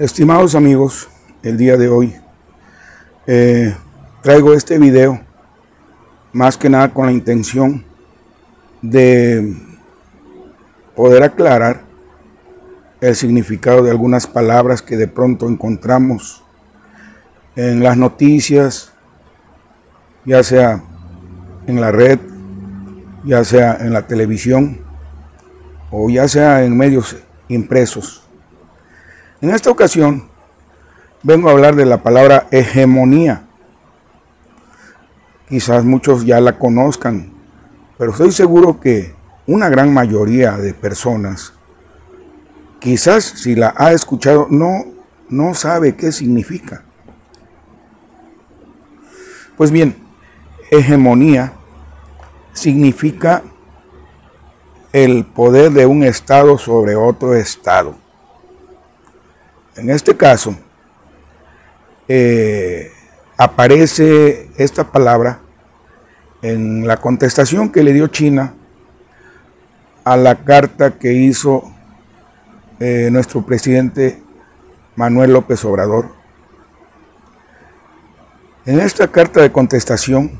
Estimados amigos, el día de hoy eh, traigo este video más que nada con la intención de poder aclarar el significado de algunas palabras que de pronto encontramos en las noticias, ya sea en la red, ya sea en la televisión o ya sea en medios impresos. En esta ocasión vengo a hablar de la palabra hegemonía. Quizás muchos ya la conozcan, pero estoy seguro que una gran mayoría de personas, quizás si la ha escuchado, no, no sabe qué significa. Pues bien, hegemonía significa el poder de un Estado sobre otro Estado. En este caso, eh, aparece esta palabra en la contestación que le dio China a la carta que hizo eh, nuestro presidente Manuel López Obrador. En esta carta de contestación,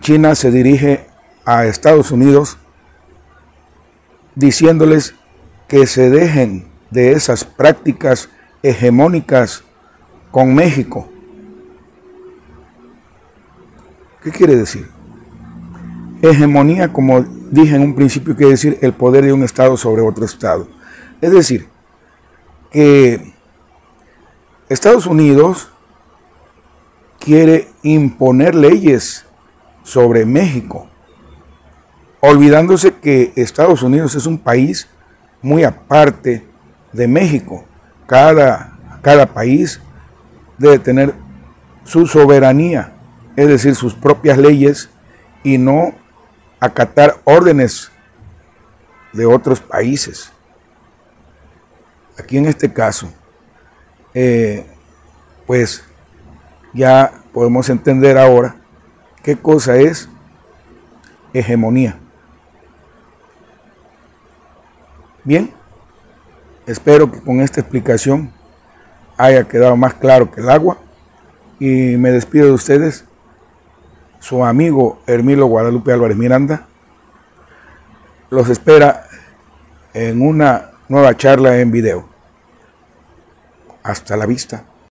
China se dirige a Estados Unidos diciéndoles que se dejen de esas prácticas hegemónicas con México. ¿Qué quiere decir? Hegemonía, como dije en un principio, quiere decir el poder de un Estado sobre otro Estado. Es decir, que Estados Unidos quiere imponer leyes sobre México, olvidándose que Estados Unidos es un país muy aparte de México. Cada, cada país debe tener su soberanía, es decir, sus propias leyes y no acatar órdenes de otros países. Aquí en este caso, eh, pues ya podemos entender ahora qué cosa es hegemonía. Bien, espero que con esta explicación haya quedado más claro que el agua y me despido de ustedes, su amigo Hermilo Guadalupe Álvarez Miranda. Los espera en una nueva charla en video. Hasta la vista.